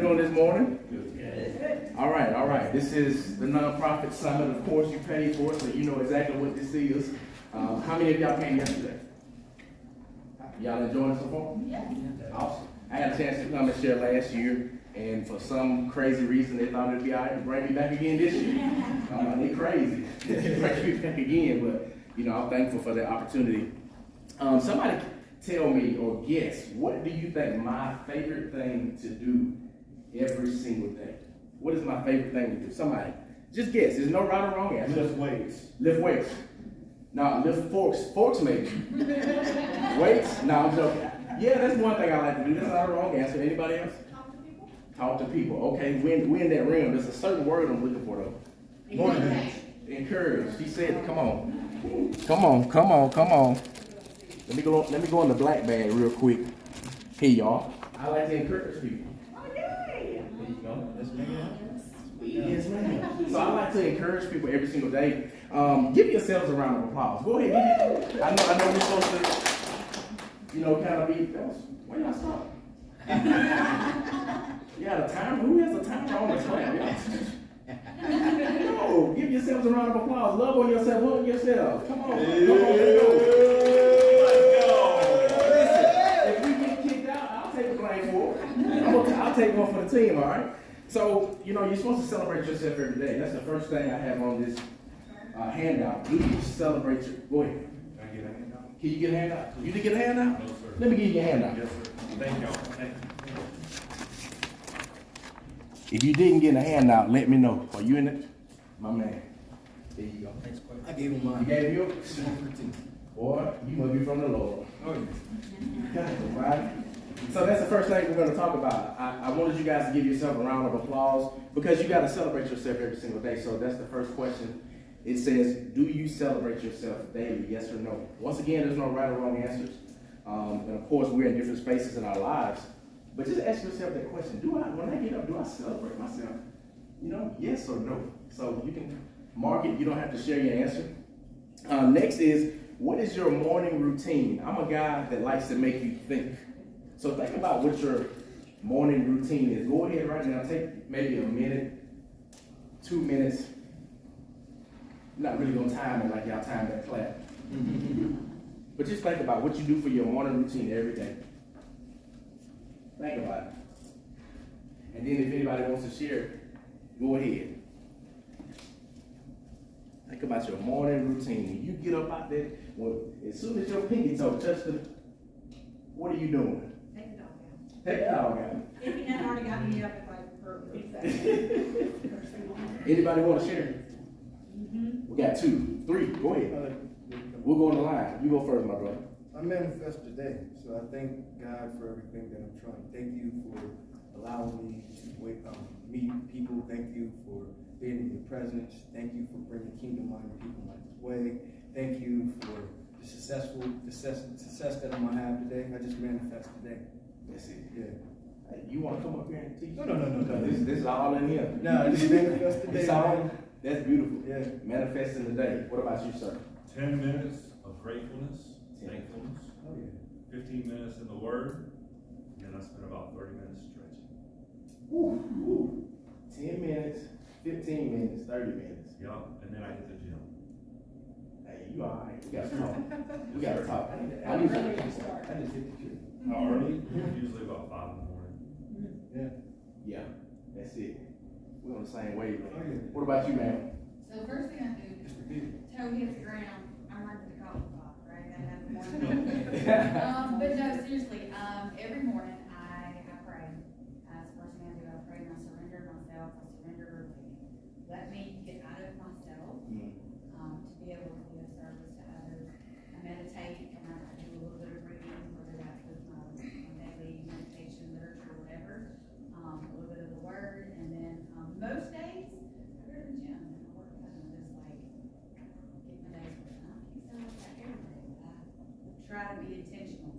again. How is everybody doing this morning? Good. All right, all right. This is the nonprofit summit. Of course, you paid for it, so you know exactly what this is. Uh, how many of y'all came yesterday? Y'all enjoying so far? Yeah. Awesome. I had a chance to come and share last year, and for some crazy reason, they thought it'd be all right to bring me back again this year. I'm like, they crazy. bring me back again, but you know, I'm thankful for the opportunity. Um, somebody tell me or guess, what do you think my favorite thing to do every single day? What is my favorite thing to do? Somebody, just guess. There's no right or wrong answer. Lift weights. Lift weights. No, lift forks. Forks maybe. weights? No, I'm joking. Yeah, that's one thing I like to do. That's not a wrong answer. Anybody else? Talk to people. Talk to people. Okay, when we in that realm, there's a certain word I'm looking for though. Morning. Encourage. She said, come on. Come on, come on, come on. Let me go let me go in the black bag real quick. Here y'all. I like to encourage people. You make it Yes, ma'am. So I like to encourage people every single day. Um, give yourselves a round of applause. Go ahead. I know. I know we're supposed to, you know, kind of be. That was, where y'all stop? you got a timer? Who has a timer on the clap? No, give yourselves a round of applause. Love on yourself. Love yourself. Come on. Come on. Let's go. Take one for the team, all right? So, you know, you're supposed to celebrate yourself every day. That's the first thing I have on this uh, handout. Do you celebrate your, go ahead. Can I get a handout? Can you get a handout? You did get a handout? No, sir. Let me give you a handout. Yes, sir. Thank y'all. Thank you. If you didn't get a handout, let me know. Are you in it? My man. There you go. I gave him mine. You mine. gave you? Boy, you must be from the Lord. Oh, yeah. right? So that's the first thing we're going to talk about. I, I wanted you guys to give yourself a round of applause because you got to celebrate yourself every single day. So that's the first question. It says, do you celebrate yourself daily? Yes or no? Once again, there's no right or wrong answers. Um, and of course, we're in different spaces in our lives. But just ask yourself that question. Do I, when I get up, do I celebrate myself? You know, yes or no? So you can mark it. You don't have to share your answer. Uh, next is, what is your morning routine? I'm a guy that likes to make you think. So think about what your morning routine is. Go ahead right now, take maybe a minute, two minutes. I'm not really gonna time it like y'all time that clap. but just think about what you do for your morning routine every day. Think about it. And then if anybody wants to share, go ahead. Think about your morning routine. When you get up out there, well, as soon as your pinky toe touches the, what are you doing? Take the dog out. Take it out, guys. If you hadn't already got me up, if I, for, if. First thing on. Anybody want to share? Mhm. We got two, three. Go ahead. We'll go on the line. You go first, my brother. I manifest today, so I thank God for everything that I'm trying. Thank you for allowing me to wake, um, meet people. Thank you for being in your presence. Thank you for bringing kingdom-minded people my way. Thank you for the successful success, success that I'm gonna have today. I just manifest today. That's it. Yeah. Hey, you want to come up here and teach? No, no, no, no, no. This, this is all in here. No, I just manifest today. It's all. That's beautiful. Yeah. Manifesting today. What about you, sir? Ten minutes of gratefulness, thankfulness, Oh yeah. fifteen minutes in the Word, and then I spend about thirty minutes stretching. Woo, woo. Ten minutes, fifteen minutes, thirty minutes. Yup, and then I hit the gym. Hey, you all right? We got to talk. We got to talk. I need, I need, I just hit the gym. How early? Usually about five in the morning. Yeah. Yeah, that's it. We're on the same wavelength. Oh, yeah. What about you, ma'am? So the first thing I do, Just repeat it. toe hits the ground, I'm running to the golf spot, right? I have one. Um, but no, seriously, um, every morning I, I pray. That's the first thing I do, I pray and I surrender myself, I surrender, let me get out of myself, Mm. um, to be able to be of service to others. I meditate and I I do a little bit of reading, whether that's with my, my daily meditation literature or whatever, um, a little bit of the word, and then, um, most days, I go to the gym and I work out and just like, get my days with it. I can't say like that every day, but I try to be intentional.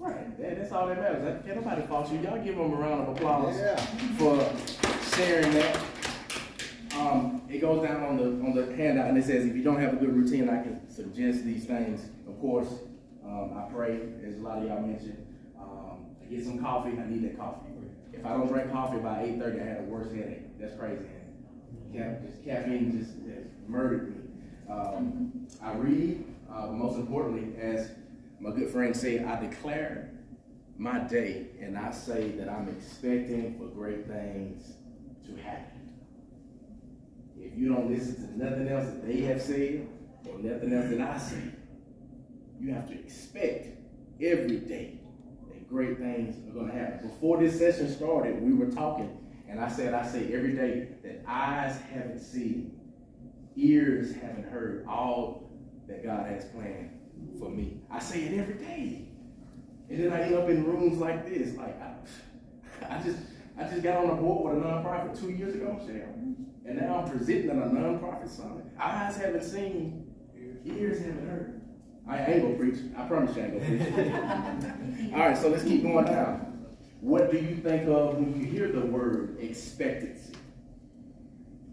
Right, yeah, that's all that matters. That- Can't nobody fault you. Y'all give them a round of applause Yeah. for sharing that. Um, it goes down on the on the handout and it says if you don't have a good routine, I can suggest these things. Of course, um, I pray, as a lot of y'all mentioned. Um, I get some coffee. I need that coffee If I don't drink coffee by eight thirty, I had a worse headache. That's crazy. Just caffeine just, murdered me. Um, I read, uh, most importantly, as my good friend said, I declare my day and I say that I'm expecting for great things to happen. If you don't listen to nothing else that they have said or nothing else that I say, you have to expect every day great things are going to happen. Before this session started, we were talking, and I said, I say every day that eyes haven't seen, ears haven't heard all that God has planned for me. I say it every day. And then I end up in rooms like this. Like I, I just I just got on a board with a nonprofit two years ago, Michelle. And now I'm presenting at a nonprofit summit. Eyes haven't seen, ears haven't heard. I ain't gonna preach. I promise you I ain't gonna preach. All right, so let's keep going down. What do you think of when you hear the word expectancy?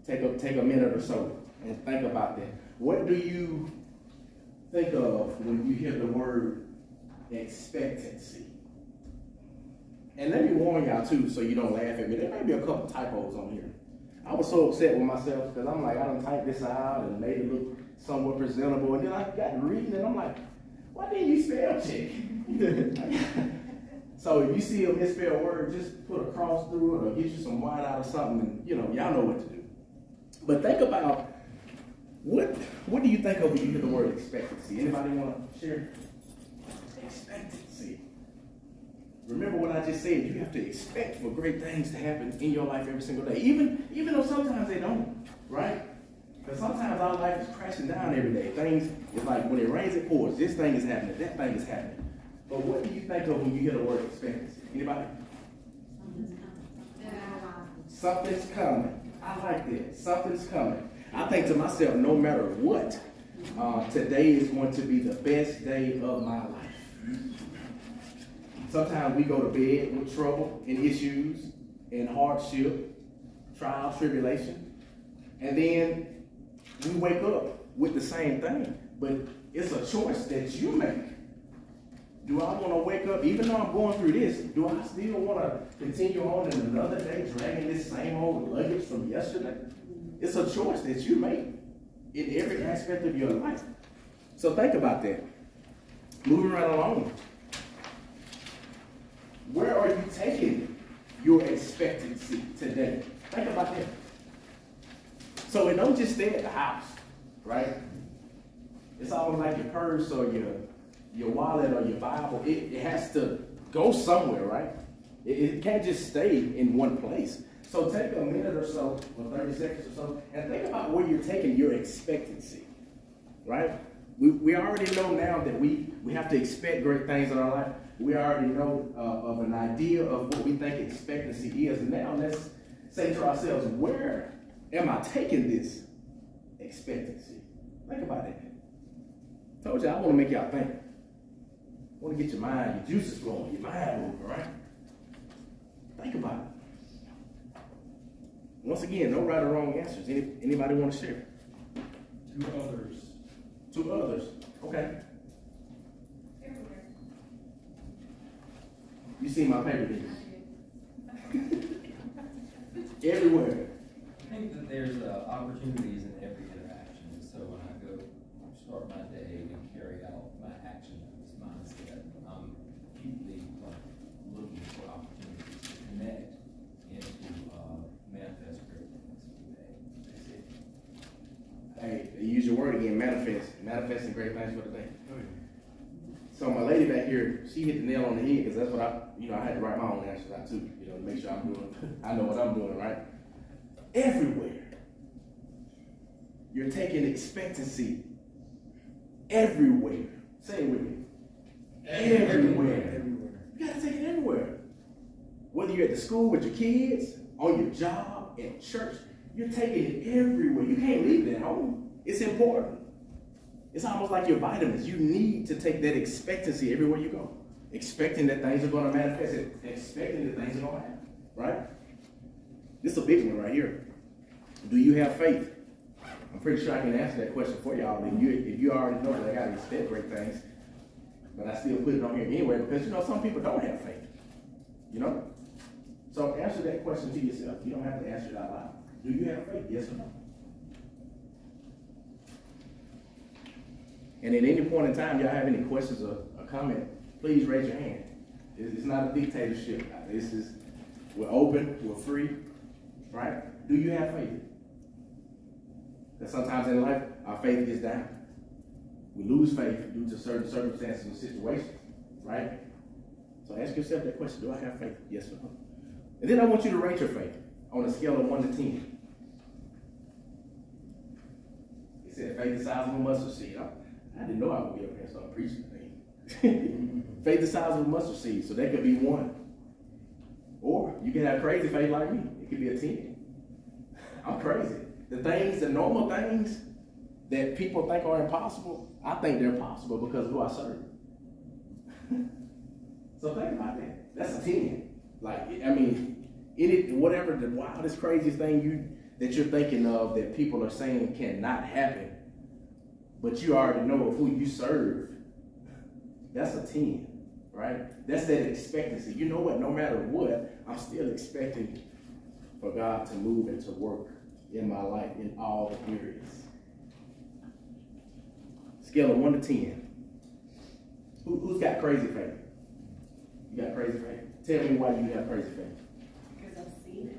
Take a take a minute or so and think about that. What do you think of when you hear the word expectancy? And let me warn y'all too, so you don't laugh at me. There may be a couple typos on here. I was so upset with myself because I'm like, I done typed this out and made it look somewhat presentable. And then I got reading it, I'm like, why didn't you spell check? so if you see a misspelled word, just put a cross through it or get you some white out or something, and you know, y'all know what to do. But think about what what do you think of when you hear the word expectancy? Anybody want to share? Expectancy. Remember what I just said. You have to expect for great things to happen in your life every single day, even even though sometimes they don't, right? Because sometimes our life is crashing down every day. Things it's like when it rains, it pours. This thing is happening. That thing is happening. But what do you think of when you hear the word expectancy? Anybody? Something's coming. I like that. Something's coming. I think to myself, no matter what, uh, today is going to be the best day of my life. Sometimes we go to bed with trouble and issues and hardship, trial, tribulation, and then we wake up with the same thing. But it's a choice that you make. Do I want to wake up, even though I'm going through this, do I still want to continue on in another day dragging this same old luggage from yesterday? It's a choice that you make in every aspect of your life. So think about that. Moving right along. Where are you taking your expectancy today? Think about that. So it don't just stay at the house, right? It's almost like your purse or your your wallet or your Bible. It, it has to go somewhere, right? It, it can't just stay in one place. So take a minute or so, or 30 seconds or so, and think about where you're taking your expectancy, right? We, we already know now that we, we have to expect great things in our life. We already know uh, of an idea of what we think expectancy is. Now let's say to ourselves, where am I taking this expectancy? Think about it. Told you I want to make y'all think. I want to get your mind, your juices flowing, your mind moving, right? Think about it. Once again, no right or wrong answers. Any, anybody want to share? Two others. Two others. Okay. Everywhere. You see my paper, didn't you? Everywhere. I think that there's uh, opportunities in every interaction. So when I go start my day and carry out my action mindset, I'm acutely like looking for opportunities to connect and to uh, manifest great things for the day. That's it. Hey, you use your word again, manifest. Manifesting great things for the day. So my lady back here, she hit the nail on the head because that's what I, you know, I had to write my own answers out too, you know, to make sure I'm doing, I know what I'm doing, right? Everywhere. You're taking expectancy everywhere. Say it with me. Everywhere. Everywhere. You gotta take it everywhere. Whether you're at the school with your kids, on your job, at church, you're taking it everywhere. You can't leave it at home. It's important. It's almost like your vitamins. You need to take that expectancy everywhere you go. Expecting that things are gonna manifest, expecting that things are gonna happen. Right? This is a big one right here. Do you have faith? I'm pretty sure I can answer that question for y'all. If you if you already know that I gotta expect great things, but I still put it on here anyway because you know some people don't have faith. You know? So answer that question to yourself. You don't have to answer it out loud. Do you have faith? Yes or no? And at any point in time, y'all have any questions or, or comment, please raise your hand. It's, it's not a dictatorship. This is, we're open, we're free, right? Do you have faith? Because sometimes in life, our faith gets down. We lose faith due to certain circumstances and situations, right? So ask yourself that question, do I have faith? Yes or no? And then I want you to rate your faith on a scale of one to ten. He said faith the size of a mustard seed. I, I didn't know I would be up here start preaching faith the size of a mustard seed, so that could be one. Or you can have crazy faith like me. It could be a 10. I'm crazy. The things, the normal things that people think are impossible, I think they're possible because of who I serve. so think about that. That's a 10. Like, I mean, it, whatever the wildest, craziest thing you that you're thinking of that people are saying cannot happen, but you already know of who you serve, that's a 10, right? That's that expectancy. You know what? No matter what, I'm still expecting for God to move and to work in my life in all the areas. Scale of 1 to 10. Who, who's got crazy faith? You got crazy faith? Tell me why you have crazy faith. Because I've seen it,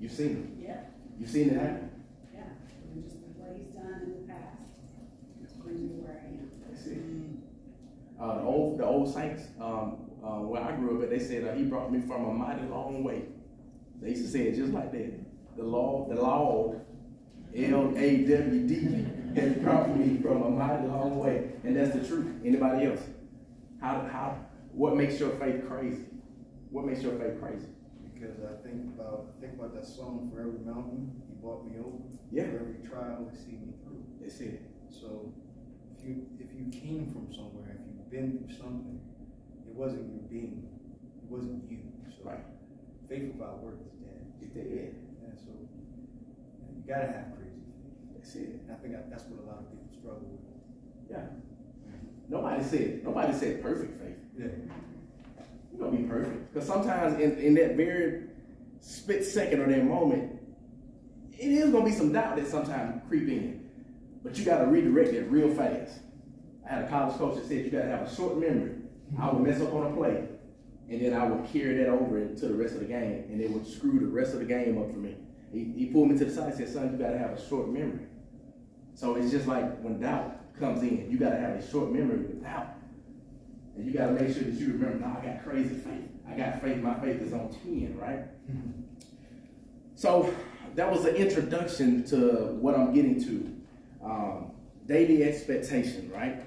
You've seen it? yeah. You've seen it happen. yeah, and just what he's done in the past. Brings me where I am. It. Uh, the old the old saints, um, uh, where I grew up at, they said uh, he brought me from a mighty long way. They used to say it just like that. The law, the Lord, L A W D, has brought me from a mighty long way, and that's the truth. Anybody else? How how what makes your faith crazy? What makes your faith crazy? Because I think about, I think about that song, For Every Mountain, He Brought Me Over. Yeah. For every trial, He see me through. That's it. So if you if you came from somewhere, if you've been through something, it wasn't your being, it wasn't you. So Right. faith without work is dead. It's the Yeah, so yeah, you gotta have crazy faith. That's it. And I think that- that's what a lot of people struggle with. Yeah. Nobody said nobody said perfect faith. Yeah. You're gonna be perfect. Because sometimes in, in that very split second or that moment, it is gonna be some doubt that sometimes creep in. But you gotta redirect it real fast. I had a college coach that said you gotta have a short memory. I would mess up on a play, and then I would carry that over into the rest of the game, and it would screw the rest of the game up for me. He, he pulled me to the side and said, son, you gotta have a short memory. So it's just like when doubt comes in, you gotta have a short memory with doubt. And you gotta make sure that you remember, no, I got crazy faith. I got faith, my faith is on 10, right? So that was an introduction to what I'm getting to. Um, daily expectation, right?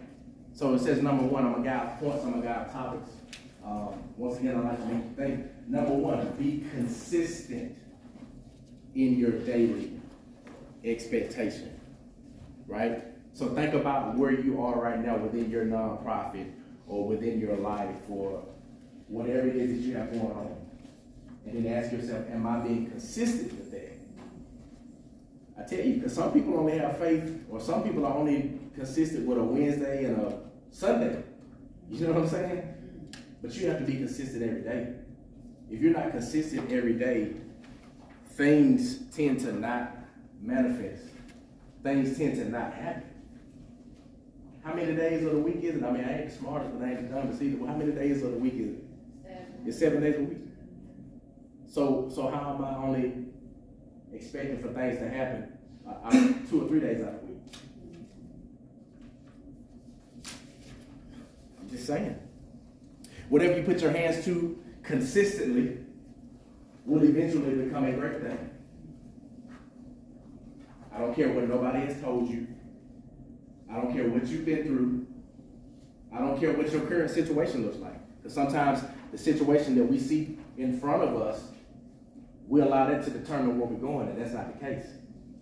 So it says number one, I'm a guy of points, I'm a guy of topics. Um, once again, I'd like to make you think. Number one, be consistent in your daily expectation, right? So think about where you are right now within your nonprofit or within your life or whatever it is that you have going on. And then ask yourself, am I being consistent with that? I tell you, because some people only have faith, or some people are only consistent with a Wednesday and a Sunday. You know what I'm saying? But you have to be consistent every day. If you're not consistent every day, things tend to not manifest. Things tend to not happen. How many days of the week is it? I mean, I ain't the smartest, but I ain't the dumbest either. Well, how many days of the week is it? Seven. It's seven days a week. So, so how am I only expecting for things to happen uh, uh, two or three days out of the week? I'm just saying. Whatever you put your hands to consistently will eventually become a great thing. I don't care what nobody has told you. I don't care what you've been through. I don't care what your current situation looks like. Because sometimes the situation that we see in front of us, we allow that to determine where we're going, and that's not the case.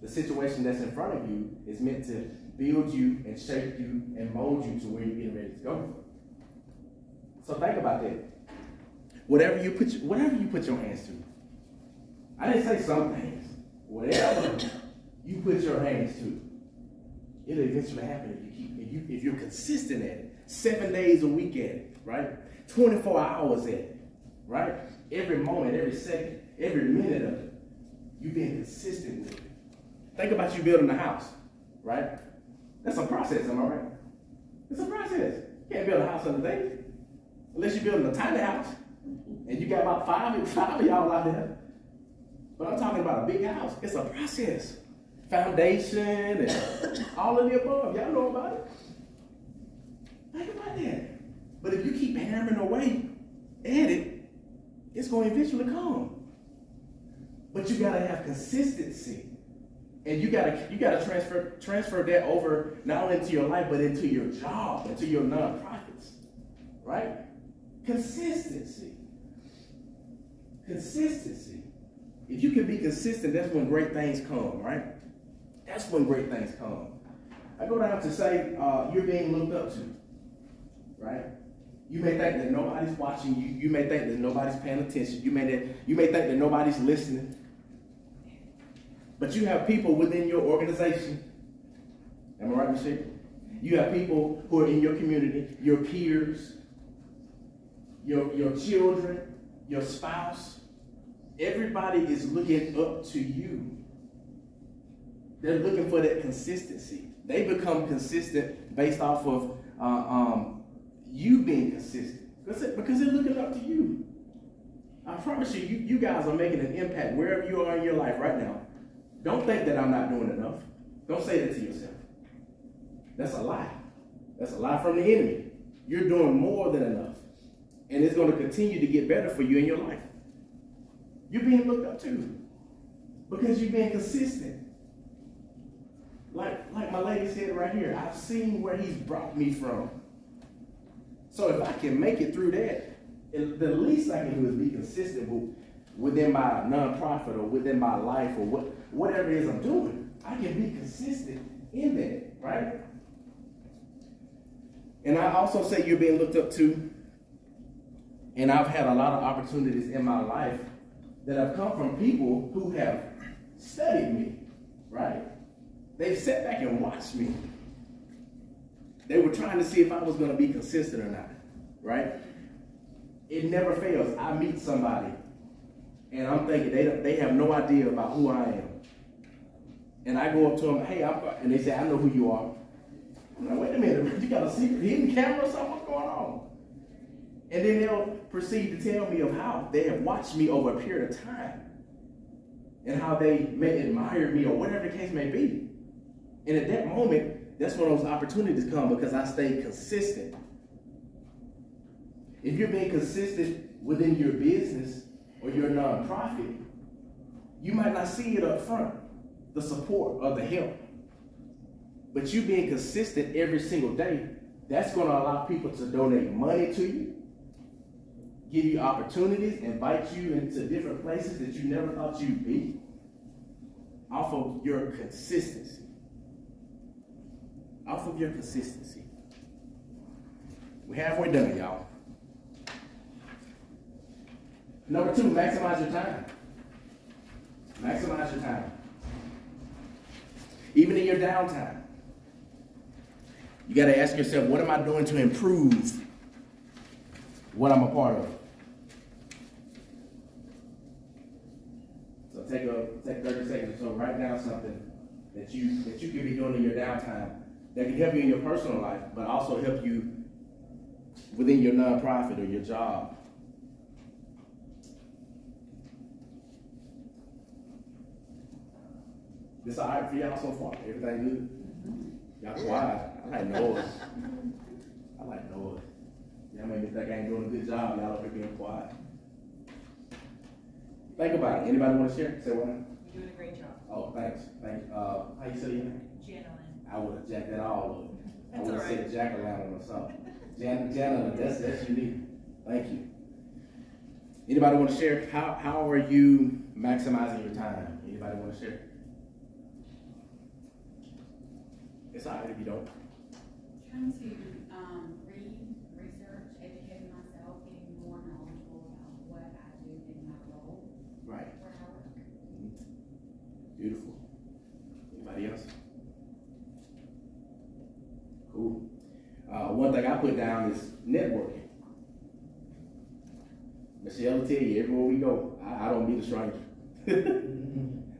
The situation that's in front of you is meant to build you and shape you and mold you to where you're getting ready to go. So think about that. Whatever you put, whatever you put your hands to. I didn't say some things. Whatever you put your hands to, it'll eventually happen if you keep, if you if you're consistent at it. Seven days a week at it, right? 24 hours at it, right? Every moment, every second, every minute of it. You being consistent with it. Think about you building a house, right? That's a process, am I right? It's a process. You can't build a house in a day. Unless you're building a tiny house. And you got about five, five of y'all out there. But I'm talking about a big house. It's a process. Foundation and all of the above. Y'all know about it. Think about that. But if you keep hammering away at it, it's going to eventually come. But you gotta have consistency. And you gotta you gotta transfer transfer that over not only into your life, but into your job, into your nonprofits. Right? Consistency. Consistency. If you can be consistent, that's when great things come, right? That's when great things come. I go down to say uh, you're being looked up to, right? You may think that nobody's watching you. You may think that nobody's paying attention. You may that you may think that nobody's listening. But you have people within your organization. Am I right, Michelle? You have people who are in your community, your peers, your, your children, your spouse. Everybody is looking up to you. They're looking for that consistency. They become consistent based off of uh, um, you being consistent because they're looking up to you. I promise you, you, you guys are making an impact wherever you are in your life right now. Don't think that I'm not doing enough. Don't say that to yourself. That's a lie. That's a lie from the enemy. You're doing more than enough. And it's going to continue to get better for you in your life. You're being looked up to because you're being consistent. Like, like my lady said right here, I've seen where he's brought me from. So if I can make it through that, the least I can do is be consistent within my nonprofit or within my life or what, whatever it is I'm doing. I can be consistent in that, right? And I also say you're being looked up to. And I've had a lot of opportunities in my life that have come from people who have studied me, right? They've sat back and watched me. They were trying to see if I was going to be consistent or not, right? It never fails. I meet somebody and I'm thinking they, they have no idea about who I am. And I go up to them, hey, I'm, and they say, I know who you are. I'm like, wait a minute, you got a secret hidden camera or something? What's going on? And then they'll proceed to tell me of how they have watched me over a period of time and how they may admire me or whatever the case may be. And at that moment, that's when those opportunities come because I stay consistent. If you're being consistent within your business or your nonprofit, you might not see it up front, the support or the help. But you being consistent every single day, that's going to allow people to donate money to you, give you opportunities, invite you into different places that you never thought you'd be off of your consistency. Off of your consistency. We're halfway done, y'all. Number two, maximize your time. Maximize your time. Even in your downtime. You got to ask yourself, what am I doing to improve what I'm a part of? So take a take 30 seconds. or So write down something that you that you could be doing in your downtime that can help you in your personal life, but also help you within your nonprofit or your job. This all right for y'all so far? Everything good? Y'all quiet. I like noise. I like noise. Y'all make me think I ain't doing a good job. Y'all up here being quiet. Think about it. Anybody want to share? Say what? You're doing a great job. Oh, thanks. Thanks. Uh, how you say your name? Gentlemen. I would have jacked that all up. I That's would have all said right. jack around or something. Jan, Jana, that's that's unique. Thank you. Anybody want to share? How how are you maximizing your time? Anybody want to share? It's all right if you don't. Trying to, um, read, research, educate myself, getting more knowledgeable about what I do in my role Right. where I work. Beautiful. Anybody else? Cool. Uh, one thing I put down is networking. Michelle will tell you, everywhere we go, I, I don't meet a stranger.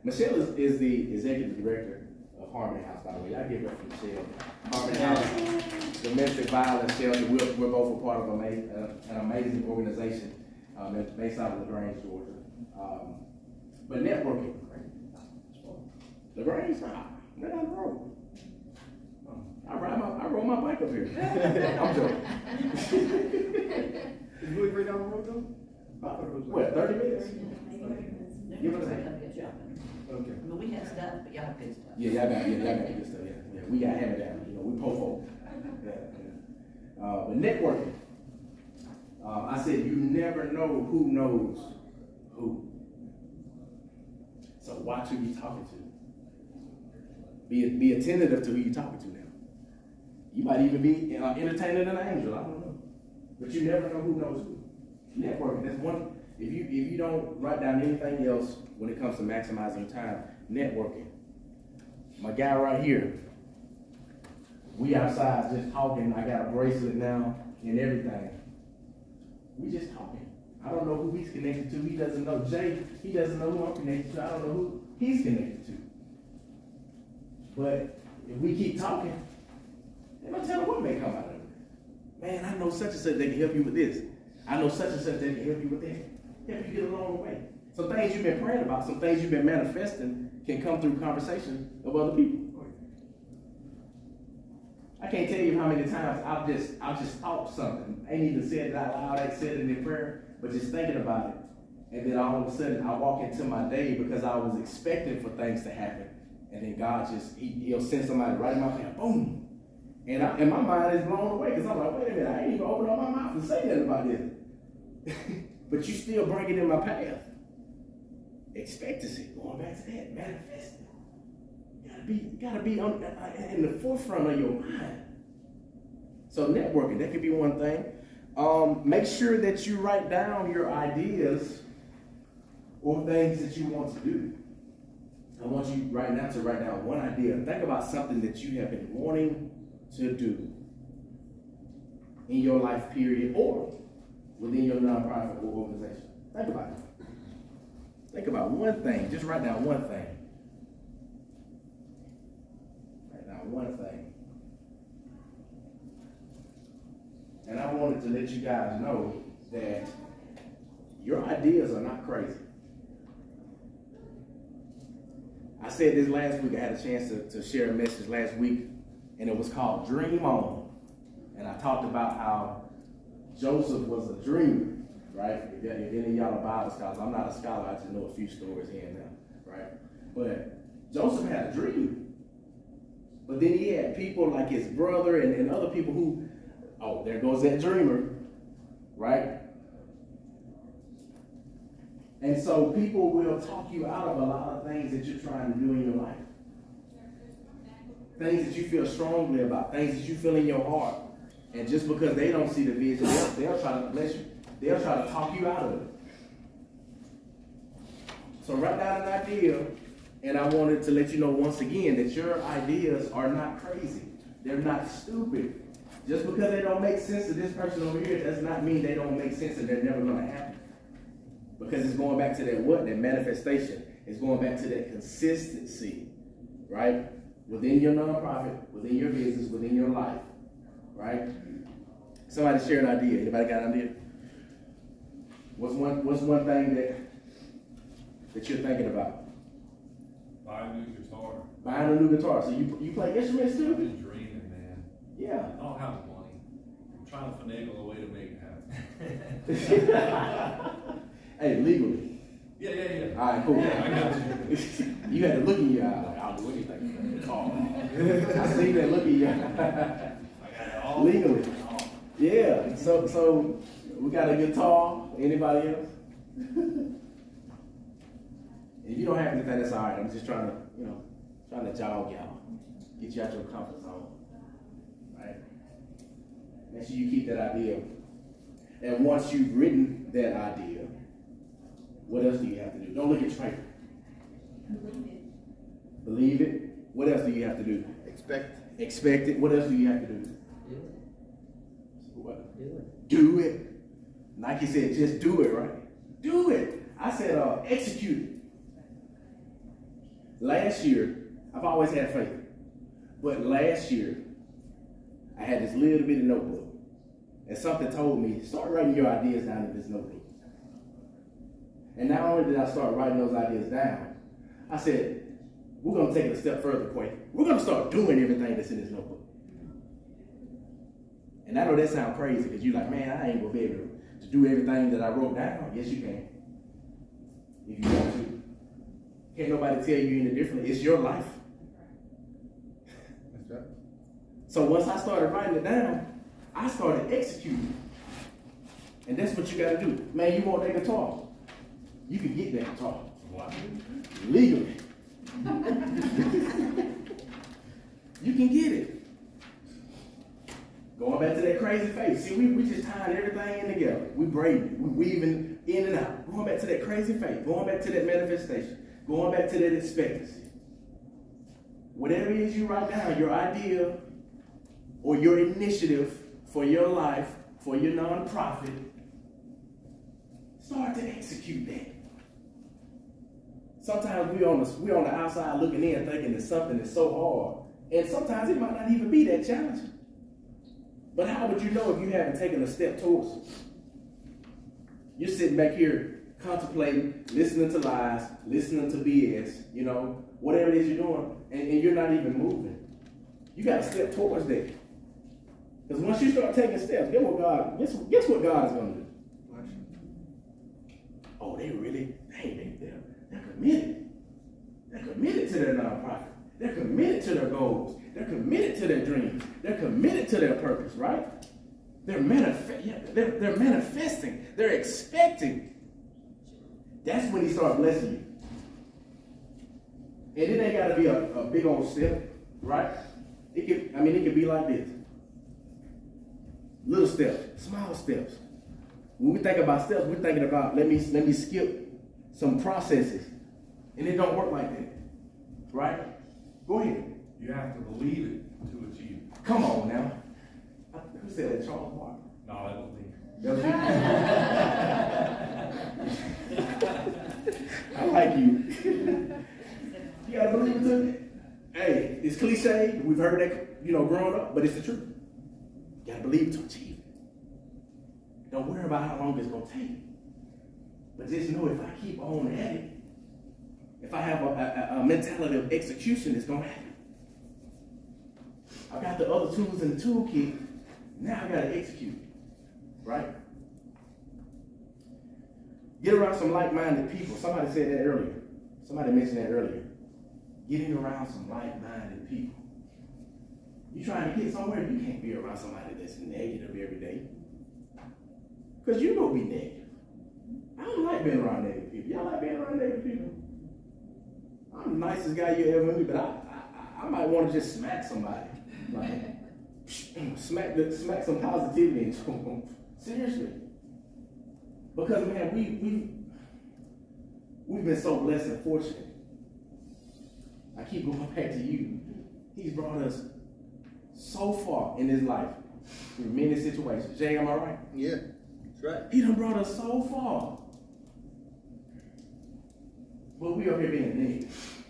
Michelle is, is the executive director of Harmony House, by the way. I give it to Michelle. Harmony House, domestic violence shelter. We're, we're both a part of a ma- uh, an amazing organization um, that's based out of LaGrange, Georgia. Um, but networking, LaGrange, right down the road. I ride my, I roll my bike up here. I'm joking. Is really right down the road though? I thought it was like- What, thirty minutes? Give it a second. Okay. But we have stuff, but y'all have good stuff. Yeah, y'all got, yeah, y'all got good stuff, yeah, yeah, we got hammer down, you know, we po folk. Yeah, yeah. Uh, but networking, uh, I said, you never know who knows who. So watch who you're talking to. Be, be attentive to who you're talking to now. You might even be uh, entertaining an angel, I don't know. But you never know who knows who. Networking, that's one, if you, if you don't write down anything else when it comes to maximizing time, networking. My guy right here, we outside just talking, I got a bracelet now and everything. We just talking. I don't know who he's connected to, he doesn't know. Jay, he doesn't know who I'm connected to, I don't know who he's connected to. But if we keep talking, then I tell him what may come out of it. Man, I know such and such they can help you with this. I know such and such that can help you with that. Help you get along the way. Some things you've been praying about, some things you've been manifesting can come through conversation of other people. I can't tell you how many times I've just I've just thought something. Ain't even said it out loud, ain't said it in prayer, but just thinking about it. And then all of a sudden I walk into my day because I was expecting for things to happen. And then God just he, he'll send somebody right in my face, boom. And, I, and my mind is blown away because I'm like, wait a minute, I ain't even open up my mouth and say nothing about this. but you still bring it in my path. Expectancy, going back to that, manifesting. Gotta be, gotta be on, uh, in the forefront of your mind. So networking, that could be one thing. Um, make sure that you write down your ideas or things that you want to do. I want you right now to write down one idea. Think about something that you have been wanting to do in your life period or within your nonprofit or organization. Think about it. Think about one thing. Just write down one thing. Write down one thing. And I wanted to let you guys know that your ideas are not crazy. I said this last week. I had a chance to, to share a message last week, and it was called Dream On. And I talked about how Joseph was a dreamer, right? If, if any of y'all are Bible scholars, I'm not a scholar, I just know a few stories here and there, right? But Joseph had a dream. But then he had people like his brother and, and other people who, oh, there goes that dreamer, right? And so people will talk you out of a lot of things that you're trying to do in your life. Things that you feel strongly about, things that you feel in your heart. And just because they don't see the vision, they'll, they'll try to bless you. They'll try to talk you out of it. So write down an idea, and I wanted to let you know once again that your ideas are not crazy. They're not stupid. Just because they don't make sense to this person over here does not mean they don't make sense and they're never going to happen. Because it's going back to that what? That manifestation. It's going back to that consistency, right? Within your nonprofit, within your business, within your life, right? Somebody share an idea. Anybody got an idea? What's one What's one thing that that you're thinking about? Buying a new guitar. Buying a new guitar. So you you play instruments I've too? been dreaming, man. Yeah. I don't have the money. I'm trying to finagle a way to make it happen. hey, legally. Yeah, yeah, yeah. All right, cool. Yeah, I got you. you had to look in your eye. Like, I'll do anything guitar. I see that look in your eye. I got it all. Legally. Yeah. So so we got a guitar. Anybody else? if you don't have anything, that's all right. I'm just trying to, you know, trying to jog y'all, get you out your comfort zone, right? Make sure you keep that idea. And once you've written that idea, what else do you have to do? Don't look at your. Believe it. Believe it. What else do you have to do? Expect. Expect it. What else do you have to do? Do it. What? Do it. Do it. Nike said, just do it, right? Do it. I said, uh, execute it. Last year, I've always had faith. But last year, I had this little bitty notebook. And something told me, start writing your ideas down in this notebook. And not only did I start writing those ideas down, I said, we're going to take it a step further, Quay. We're going to start doing everything that's in this notebook. And I know that sounds crazy because you're like, man, I ain't going to be able to do everything that I wrote down. Yes, you can. If you want to. Can't nobody tell you any differently. It's your life. That's right. So once I started writing it down, I started executing. And that's what you got to do. Man, you want that guitar? You can get that guitar Wow. legally. you can get it. Going back to that crazy faith. See, we, we just tying everything in together. We braiding, we weaving in and out. Going back to that crazy faith. Going back to that manifestation. Going back to that expectancy. Whatever it is you write down, your idea or your initiative for your life, for your nonprofit, start to execute that. Sometimes we on the we on the outside looking in, thinking that something is so hard, and sometimes it might not even be that challenging. But how would you know if you haven't taken a step towards it? You're sitting back here contemplating, listening to lies, listening to BS, you know, whatever it is you're doing, and, and you're not even moving. You got to step towards that. Because once you start taking steps, guess what God, guess, guess what God is going to do? Oh, they really, hey, they, committed. They're committed to their nonprofit. They're committed to their goals. They're committed to their dreams. They're committed to their purpose, right? They're, manif- yeah, they're, they're manifesting. They're expecting. That's when he starts blessing you. And it ain't got to be a, a big old step, right? It could, I mean, it could be like this. Little steps, small steps. When we think about steps, we're thinking about let me let me skip some processes. And it don't work like that. Right? Go ahead. You have to believe it to achieve it. Come on now. Who said that? Charles Barkley. No, I don't think. That was you. I like you. You gotta believe it to it. Hey, it's cliche. We've heard that, you know, growing up, but it's the truth. You gotta believe it to achieve it. Don't worry about how long it's gonna take. But just know if I keep on at it, if I have a, a, a mentality of execution, it's gonna happen. I got the other tools in the toolkit. Now I gotta execute. Right? Get around some like-minded people. Somebody said that earlier. Somebody mentioned that earlier. Getting around some like-minded people. You trying to get somewhere, you can't be around somebody that's negative every day. Because you're gonna be negative. I don't like being around negative people. Y'all like being around negative people? I'm the nicest guy you ever meet, but I, I, I might want to just smack somebody. Like, smack the, smack some positivity into them. Seriously. Because man, we we we've been so blessed and fortunate. I keep going back to you. He's brought us so far in his life through many situations. Jay, am I right? Yeah, that's right. He done brought us so far. But we over here being negative.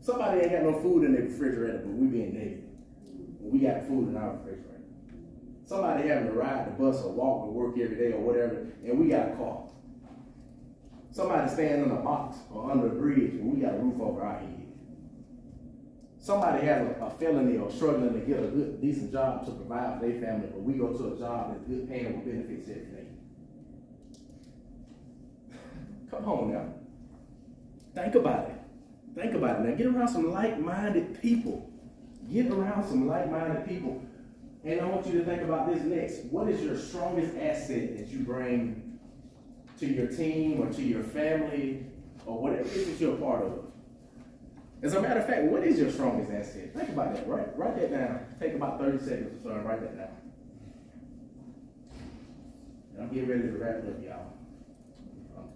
Somebody ain't got no food in their refrigerator, but we being negative. We got food in our refrigerator. Somebody having to ride the bus or walk to work every day or whatever, and we got a car. Somebody staying in a box or under a bridge, and we got a roof over our head. Somebody has a, a felony or struggling to get a good, decent job to provide for their family, but we go to a job that's good paying with benefits every day. Come on now. Think about it. Think about it. Now get around some like-minded people. Get around some like-minded people. And I want you to think about this next. What is your strongest asset that you bring to your team or to your family or whatever it is that you're a part of? As a matter of fact, what is your strongest asset? Think about that. Write, write that down. Take about 30 seconds or so and write that down. And I'm getting ready to wrap it up, y'all.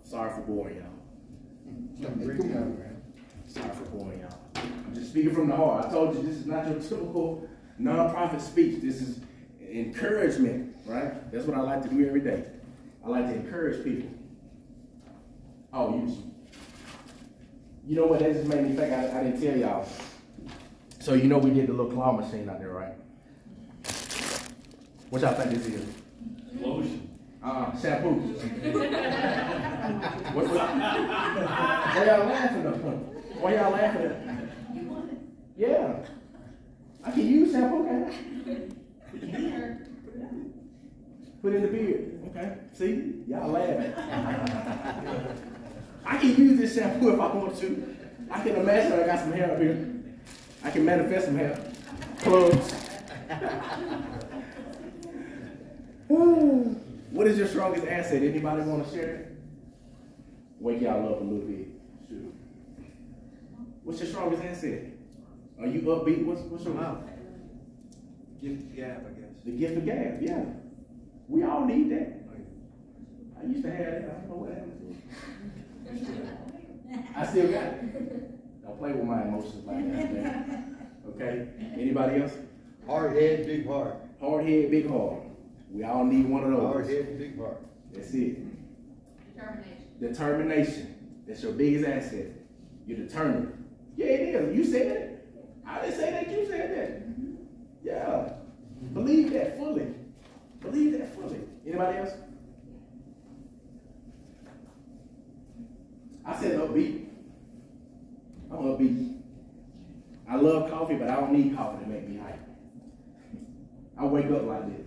I'm sorry for boring y'all. Break it down, man. Sorry for boring y'all. I'm just speaking from the heart. I told you this is not your typical nonprofit speech. This is encouragement, right? That's what I like to do every day. I like to encourage people. Oh, you, you know what? That just made me think. I, I didn't tell y'all. So you know we did the little claw machine out there, right? What y'all think this is? Lotion. Uh, shampoo. what, what, why y'all laughing though? Why y'all laughing at? Yeah. I can use shampoo, can I? Put in the beard. Okay. See? Y'all laughing. I can use this shampoo if I want to. I can imagine I got some hair up here. I can manifest some hair. Plugs. what is your strongest asset? Anybody want to share it? Wake y'all up a little bit. Shoot. What's your strongest asset? Are you upbeat? What's, what's your mouth? Gift of gab, I guess. The gift of gab, yeah. We all need that. I used to have that. I don't know what happened to it. I still got it. Don't play with my emotions like that. man. Okay? Anybody else? Hard head, big heart. Hard head, big heart. We all need one of Hard those. head, big heart. That's it. Determination. Determination. That's your biggest asset. You're determined. Yeah, it is. You said it. I didn't say that. You said that. Yeah. Believe that fully. Believe that fully. Anybody else? I said upbeat. I'm upbeat. I love coffee, but I don't need coffee to make me hype. I wake up like this.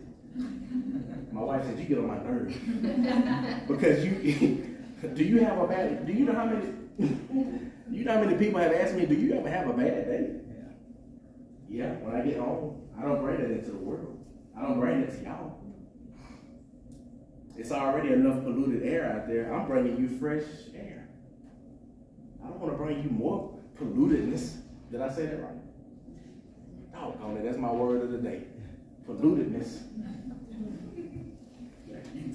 My wife said, you get on my nerves. because you, do you have a bad, do you know how many, do you know how many people have asked me, do you ever have a bad day? Yeah, when I get home, I don't bring that into the world. I don't bring it to y'all. It's already enough polluted air out there. I'm bringing you fresh air. I don't want to bring you more pollutedness. Did I say that right? Doggone it, that's my word of the day. Pollutedness.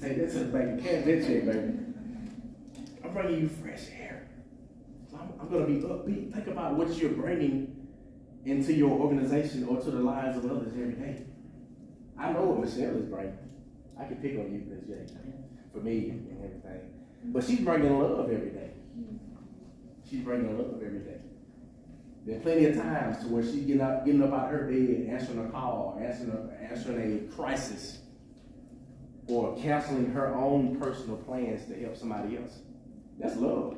You that to the bank. Can't bitch it, baby. I'm bringing you fresh air. So I'm, I'm going to be upbeat. Think about what you're bringing into your organization or to the lives of others every day. I know what Michelle is bringing. I can pick on you, Miss J, for me and everything. But she's bringing love every day. She's bringing love every day. There are plenty of times to where she's getting up, getting up out of her bed, answering a call, answering a, answering a crisis, or canceling her own personal plans to help somebody else. That's love.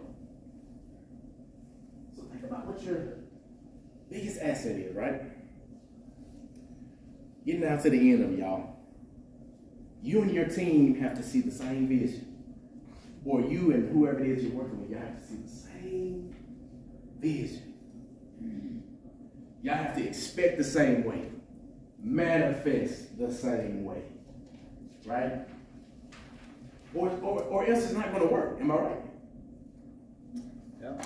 So think about what your biggest asset is, right? Getting down to the end of y'all. You and your team have to see the same vision. Or you and whoever it is you're working with, y'all have to see the same vision. Y'all have to expect the same way, manifest the same way, right? Or, or, or else it's not going to work. Am I right? Yeah.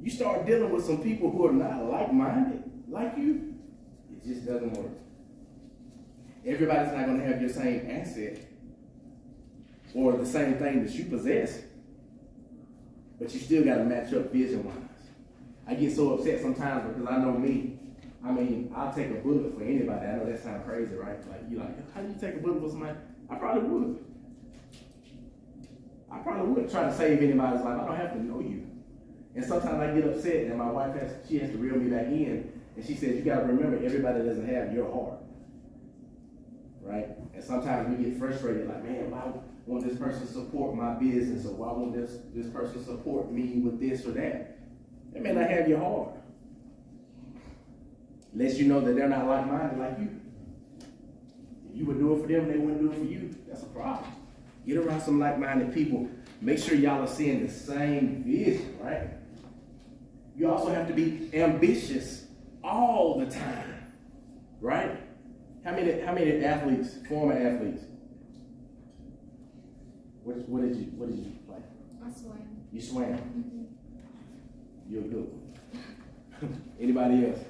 You start dealing with some people who are not like-minded like you, it just doesn't work. Everybody's not going to have your same asset or the same thing that you possess, but you still got to match up vision-wise. I get so upset sometimes because I know me. I mean, I'll take a bullet for anybody. I know that sounds crazy, right? Like you like, how do you take a bullet for somebody? I probably would. I probably would try to save anybody's life. I don't have to know you. And sometimes I get upset, and my wife has she has to reel me back in, and she says, "You got to remember, everybody doesn't have your heart, right?" And sometimes we get frustrated, like, "Man, why won't this person support my business, or why won't this this person support me with this or that?" They may not have your heart. Lets you know that they're not like-minded like you. If you would do it for them, they wouldn't do it for you. That's a problem. Get around some like-minded people. Make sure y'all are seeing the same vision, right? You also have to be ambitious all the time, right? How many how many athletes, former athletes? What, what did you what did you play? I swear. You swam. Mm-hmm. You're good. Anybody else?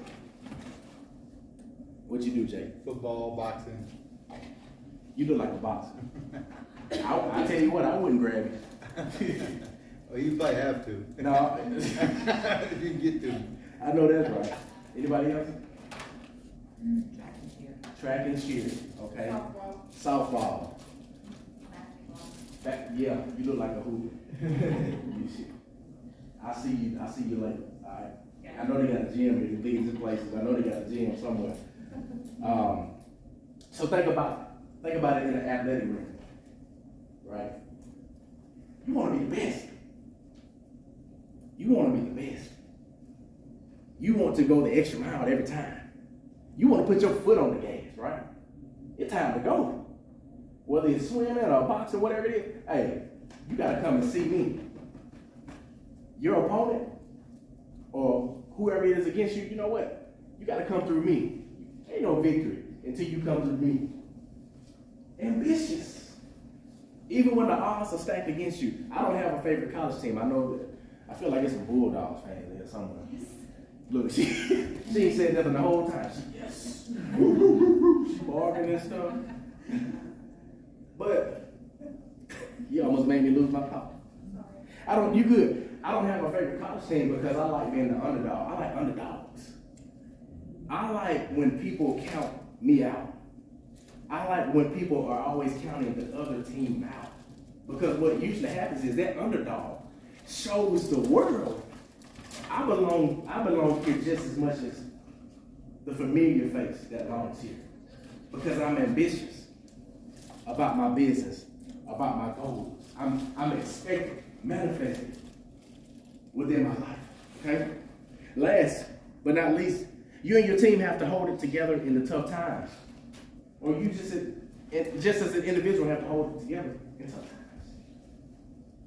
What you do, Jay? Football, boxing. You look like a boxer. I, I tell you what, I wouldn't grab you. Oh, you probably have to. No. If you can get to. I know that's right. Anybody else? Track and cheer. Track and cheer, okay? Softball. Softball, That, yeah, you look like a hoop. I see you, I see you later, alright? I know they got a gym in these places, I know they got a gym somewhere. Um, so think about, think about it in an athletic ring, right? You wanna be the best. You wanna be the best. You want to go the extra mile every time. You want to put your foot on the gas, right? It's time to go. Whether it's swimming or boxing, whatever it is, hey, you gotta come and see me. Your opponent or whoever it is against you, you know what? You gotta come through me. Ain't no victory until you come through me. Ambitious. Even when the odds are stacked against you. I don't have a favorite college team. I know that. I feel like it's a Bulldogs fan there somewhere. Look, she she ain't said nothing the whole time. She yes. she barking and stuff. But you almost made me lose my thought. I don't you good. I don't have a favorite college team because I like being the underdog. I like underdogs. I like when people count me out. I like when people are always counting the other team out. Because what usually happens is that underdog shows the world I belong I belong here just as much as the familiar face that belongs here. Because I'm ambitious about my business, about my goals. I'm I'm expecting, manifesting within my life. Okay? Last but not least, you and your team have to hold it together in the tough times. Or you just just as an individual have to hold it together in tough times.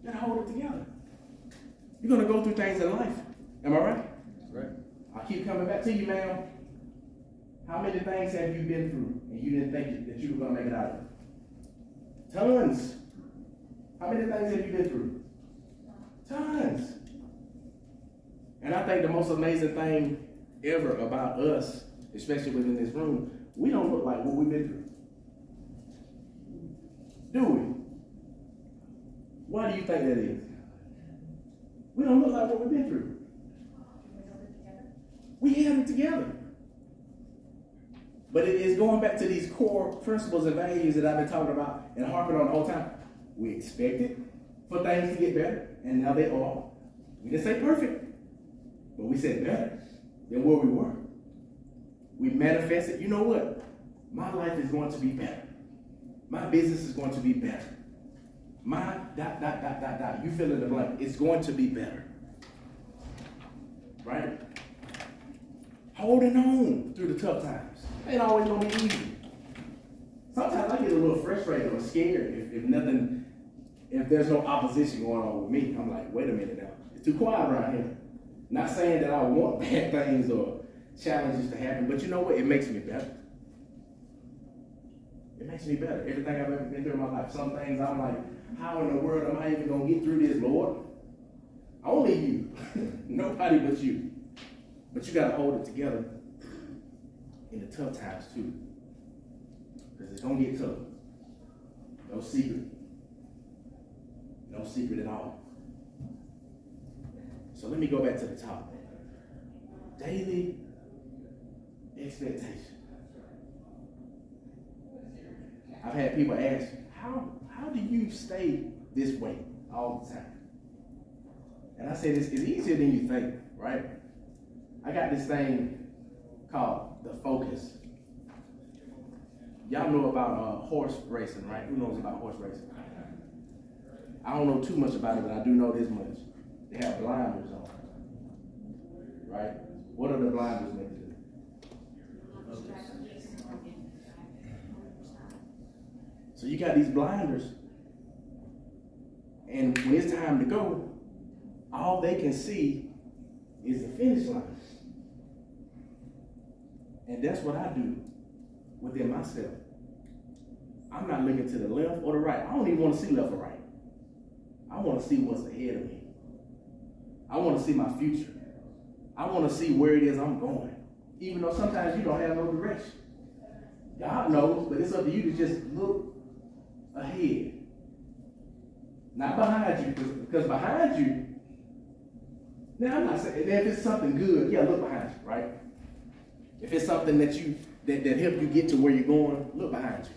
You gotta hold it together. You're gonna go through things in life. Am I right? Right. I keep coming back to you, ma'am. How many things have you been through and you didn't think that you were gonna make it out of? Tons. How many things have you been through? Tons. And I think the most amazing thing ever about us, especially within this room, we don't look like what we've been through. Do we? Why do you think that is? We don't look like what we've been through. We held it together. But it is going back to these core principles and values that I've been talking about and harping on the whole time. We expected for things to get better, and now they are. We didn't say perfect, but we said better than where we were. We manifested, you know what? My life is going to be better. My business is going to be better. My dot, dot, dot, dot, dot. You fill in the blank. It's going to be better. Right? Holding on through the tough times. Ain't always gonna be easy. Sometimes I get a little frustrated or scared if, if nothing, if there's no opposition going on with me. I'm like, wait a minute now. It's too quiet around here. Not saying that I want bad things or challenges to happen, but you know what? It makes me better. It makes me better. Everything I've ever been through in my life. Some things I'm like, how in the world am I even gonna get through this, Lord? Only you. Nobody but you. But you gotta hold it together in the tough times too. Because it's gonna get tough. No secret. No secret at all. So let me go back to the top. Daily expectation. I've had people ask, how, how do you stay this way all the time? And I said, it's, it's easier than you think, right? I got this thing called the focus. Y'all know about uh, horse racing, right? Who knows about horse racing? I don't know too much about it, but I do know this much. They have blinders on, right? What are the blinders So you got these blinders, and when it's time to go, all they can see is the finish line. And that's what I do within myself. I'm not looking to the left or the right. I don't even want to see left or right. I want to see what's ahead of me. I want to see my future. I want to see where it is I'm going. Even though sometimes you don't have no direction. God knows, but it's up to you to just look ahead. Not behind you, because behind you, now I'm not saying if it's something good, yeah, look behind you, right? If it's something that you that, that help you get to where you're going, look behind you.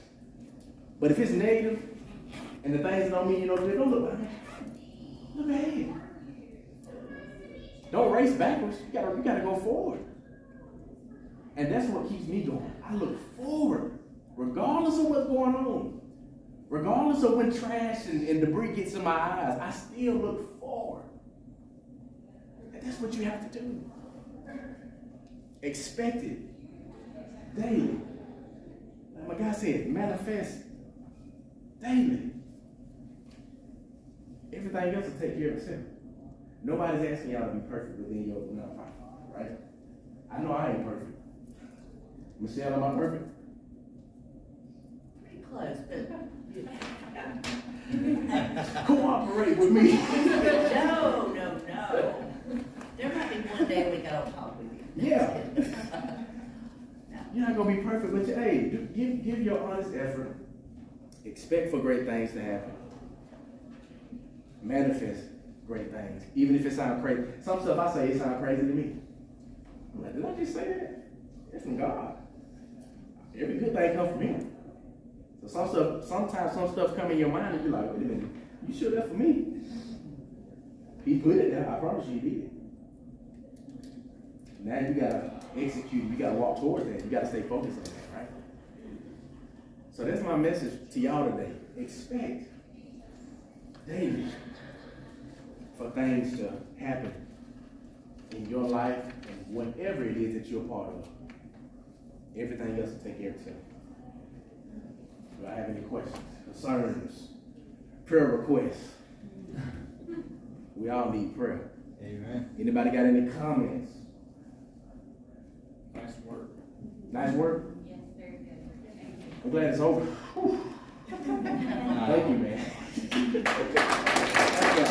But if it's negative, And the things don't mean you know, don't look behind. Look ahead. Don't race backwards. You gotta, you gotta go forward. And that's what keeps me going. I look forward, regardless of what's going on. Regardless of when trash and, and debris gets in my eyes, I still look forward. And that's what you have to do. Expect it daily. Like my guy said, manifest daily. Everything else will take care of itself. Nobody's asking y'all to be perfect within your nonprofit, right? I know I ain't perfect. Michelle, am I perfect? Pretty close, but. Cooperate with me. No, no, no. There might be one day we gotta talk with you. Yeah. No. You're not gonna be perfect, but hey, do- give give your honest effort. Expect for great things to happen. Manifest great things, even if it sounds crazy. Some stuff I say it sounds crazy to me. I'm like, did I just say that? It's from God. Every good thing comes from Him. So some stuff, sometimes some stuff come in your mind and you're like, wait a minute, you sure that's for me? He put it there. I promise you, He did. Now you gotta execute. You gotta walk towards that. You gotta stay focused on that, right? So that's my message to y'all today. Expect daily for things to happen in your life and whatever it is that you're a part of. Everything else will take care of itself. Do I have any questions, concerns, prayer requests? We all need prayer. Amen. Anybody got any comments? Nice work. Nice work. Yes, very good. Thank you. I'm glad it's over. Thank you, man.